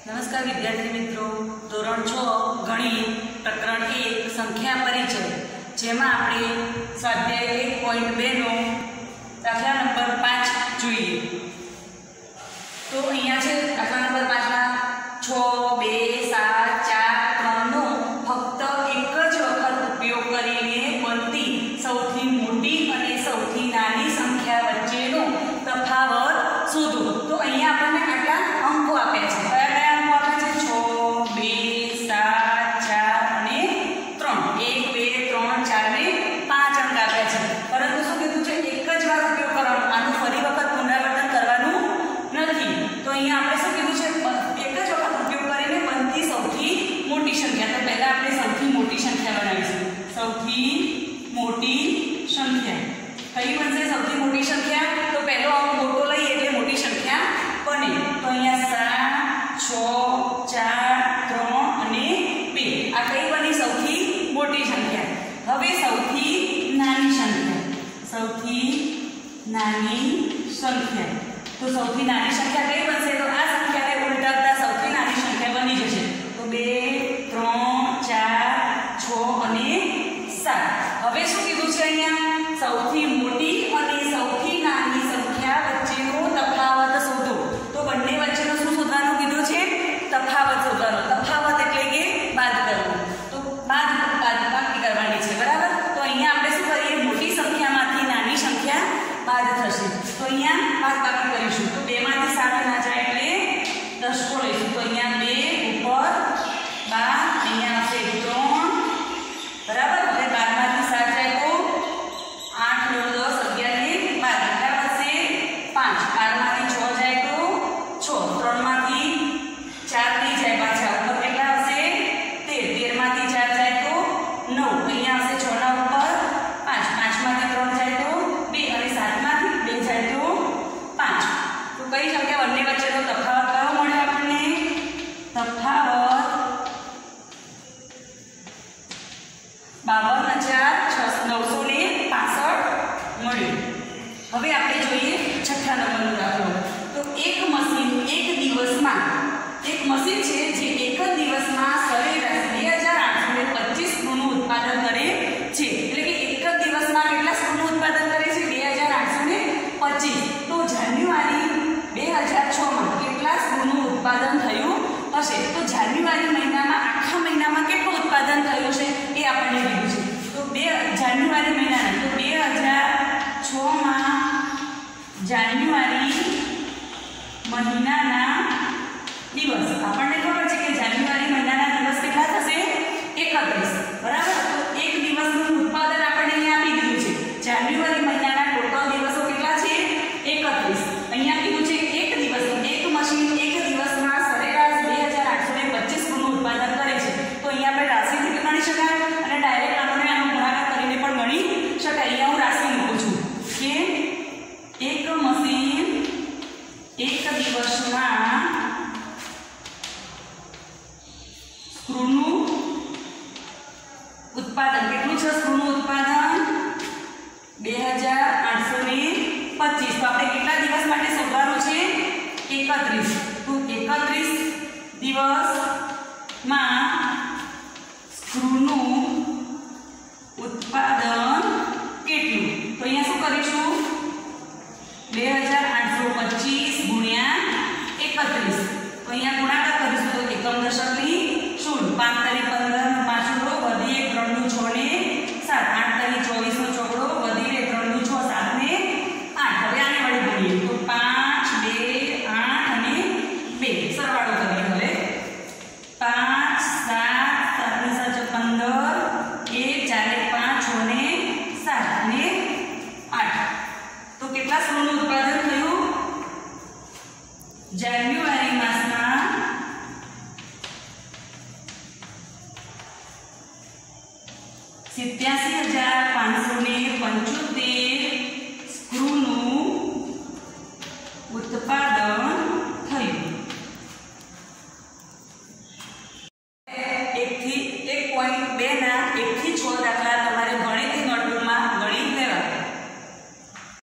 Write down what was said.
નમસ્કાર વિદ્યાર્થી મિત્રો. ધોરણ છ, ગણિત, પ્રકરણ એક, સંખ્યા પરિચય. જેમાં આપણે સ્વાધ્યાય એક પોઈન્ટ બેનો દાખલા નંબર પાંચ જોઈએ. તો અહીંયા છે દાખલા નંબર પાંચમાં છ, બે, સાત, ચાર ત્રણનો ફક્ત એક જ વખત ઉપયોગ કરીને બનતી સૌથી મોટી અને સૌથી નાની સંખ્યા વચ્ચેનો તફાવત શોધો તો અહીંયા આપણને આટલા અંકો આપ્યા છે કયા કયા અંકો આપ્યા છે છ બે સાત ચાર અને ત્રણ એક બે ત્રણ ચાર ને પાંચ અંક આપ્યા છે પરંતુ શું કીધું છે એક જ વાર ઉપયોગ કરવાનો આનું ફરી વખત પુનરાવર્તન કરવાનું નથી તો અહીંયા આપણે શું કીધું છે એક જ વખત ઉપયોગ કરીને બનતી સૌથી મોટી સંખ્યા તો પહેલા આપણે સૌથી મોટી સંખ્યા બનાવીશું સૌથી મોટી સંખ્યા કઈ બનશે સૌથી મોટી સંખ્યા તો પહેલો અંક મોટો લઈએ એટલે મોટી સંખ્યા બને તો અહીંયા સાત છ ચાર ત્રણ અને બે આ કઈ બની સૌથી મોટી સંખ્યા હવે સૌથી નાની સંખ્યા. સૌથી નાની સંખ્યા. તો સૌથી નાની સંખ્યા કઈ બનશે? તો આ સંખ્યાને ઉલટાવતા સૌથી નાની સંખ્યા બની જશે. તો બે, ત્રણ, ચાર, છ અને સાત. હવે શું કીધું છે અહીંયા? સૌથી મોટી અને સૌથી નાની સંખ્યા વચ્ચેનો તફાવત શોધો તો બંને વચ્ચેનો શું શોધવાનું કીધું છે તફાવત શોધવાનો તફાવત એટલે કે બાદ કરવો તો બાદ બાદ બાકી કરવાની છે બરાબર તો અહીંયા આપણે શું કરીએ મોટી સંખ્યામાંથી નાની સંખ્યા બાદ થશે તો અહીંયા બાદ બાકી કરીશું. તો બે માંથી સાત ના જાય એટલે દસકો લઈશું તો અહીંયા બે ઉપર બાર અહીંયા આવશે ત્રણ બરાબર હવે બારમાંથી સાત જાય તો આઠ નવ દસ અગિયાર ને બાર કેટલા વધશે પાંચ બારમાંથી છ જાય તો છ ત્રણમાંથી ચાર થઈ જાય પાછા ઉપર કેટલા હશે તેર તેરમાંથી ચાર જાય તો નવ અહીંયા હશે છ ના ઉપર પાંચ પાંચમાંથી ત્રણ જાય તો બે અને સાતમાંથી બે જાય તો પાંચ તો કઈ સંખ્યા બંને વચ્ચેનો તફાવત કયો મળે આપણને તફાવત બાવન હજાર નવસો ને પાસઠ મળ્યું. હવે આપણે જોઈએ છઠ્ઠા નંબરનું દાખલો. તો એક મશીન એક દિવસમાં, એક મશીન છે જે એક જ દિવસમાં સરેરાશ બે હજાર આઠસો ને પચીસ સ્કૂલનું ઉત્પાદન કરે છે. એટલે કે એક જ દિવસમાં કેટલા સ્કૂલનું ઉત્પાદન કરે છે? બે હજાર આઠસો ને પચીસ. તો જાન્યુઆરી બે હજાર છમાં કેટલા સ્કૂલનું ઉત્પાદન થયું હશે તો જાન્યુઆરી મહિનામાં, આખા મહિનામાં કેટલું ઉત્પાદન થયું છે એ આપણને કીધું છે. તો બે, જાન્યુઆરી મહિનાના, તો બે હજાર છમાં જાન્યુઆરી મહિનાના દિવસ. આપણને ખબર છે કે જાન્યુઆરી મહિનાના દિવસ કેટલા થશે? એકત્રીસ. બરાબર તો એક દિવસનું ઉત્પાદન આપણને અહીંયા આપી દીધું છે જાન્યુઆરી મહિનાના ટોટલ દિવસો કેટલા છે એકત્રીસ અહીંયા કીધું છે એક દિવસ એક મશીન એક દિવસમાં સરેરાશ બે હજાર આઠસો ને પચીસ ગુણનું ઉત્પાદન કરે છે તો અહીંયા આપણે રાશિથી પણ ગણી શકાય અને ડાયરેક્ટ આનો આનો ગુણાકાર કરીને પણ ગણી શકાય અહીંયા હું રાશિ મૂકું છું કે એક મશીન એક દિવસમાં સ્ક્રૂનું ઉત્પાદન. કેટલું છે સ્ક્રૂનું ઉત્પાદન? બે હજાર આઠસો ને પચીસ. તો આપણે કેટલા દિવસ માટે શોધવાનું છે? એકત્રીસ. તો એકત્રીસ દિવસમાં જાન્યુઆરી માસમાં સિત્યાસી હજાર